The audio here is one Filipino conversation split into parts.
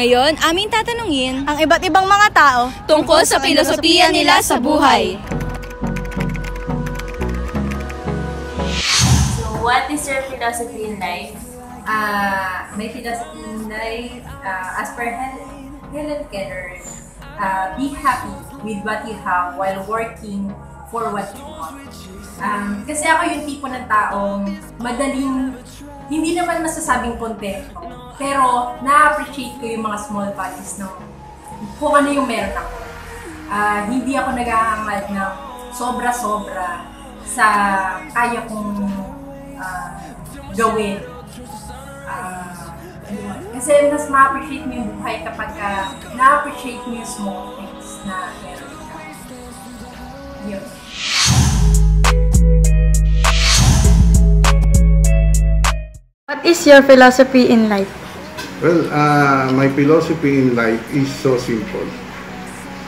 Ngayon, aming tatanungin ang iba't ibang mga tao tungkol sa filosofiya nila sa buhay. So, what is your philosophy in life? uh, my philosophy in life, uh, as per Hel- Helen Keller, uh, be happy with what you have while working for what you want. Um, kasi ako yung tipo ng taong madaling, hindi naman masasabing kontento, pero na-appreciate ko yung mga small values ng kung ano yung meron ako. Ah, hindi ako naghahangad ng sobra-sobra sa kaya kong ah, gawin. Yun. kasi mas ma-appreciate mo yung buhay kapag ka na-appreciate mo yung small things na meron ka. Yun. What is your philosophy in life? Well, uh, my philosophy in life is so simple.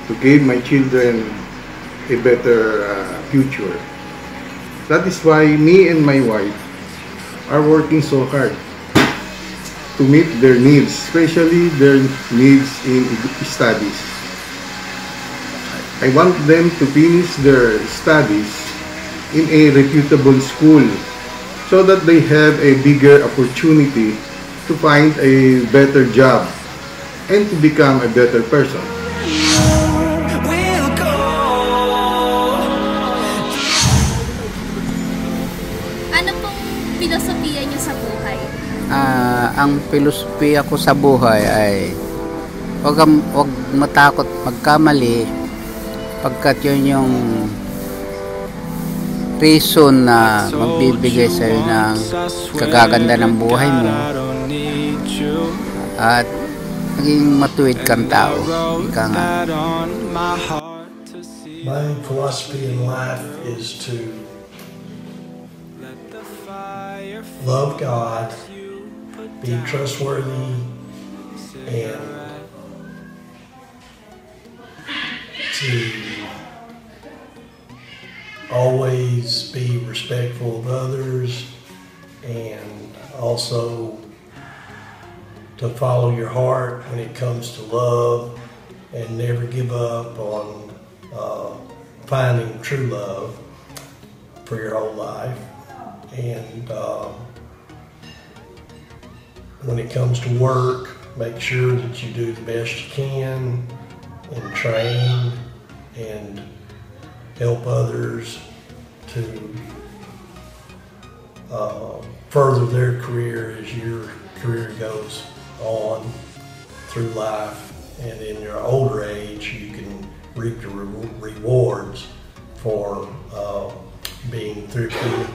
To give my children a better uh, future. That is why me and my wife are working so hard to meet their needs, especially their needs in studies. I want them to finish their studies in a reputable school so that they have a bigger opportunity to find a better job and to become a better person. Ano pong filosofiya niyo sa buhay? Ah, ang filosofiya ko sa buhay ay wag, wag matakot magkamali pagkat yun yung reason na magbibigay sa iyo ng kagaganda ng buhay mo at matuwid kang tao. Ika nga. My philosophy in life is to love God, be trustworthy, and to always be respectful of others and also to follow your heart when it comes to love and never give up on uh, finding true love for your whole life. And um, when it comes to work, make sure that you do the best you can and train and help others to uh, further their career as your career goes on through life. And in your older age, you can reap the re- rewards for uh, being thrifty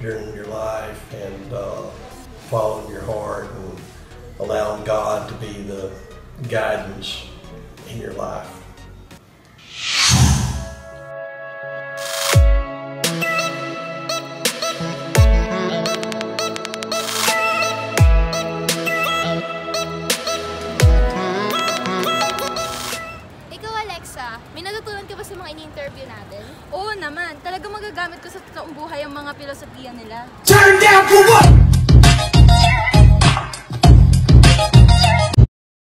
during your life and uh, following your heart and allowing God to be the guidance in your life. Sa mga ini-interview natin? Oo naman. Talaga magagamit ko sa totoong buhay ang mga filosofiya nila. Turn down for